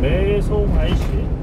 매송 IC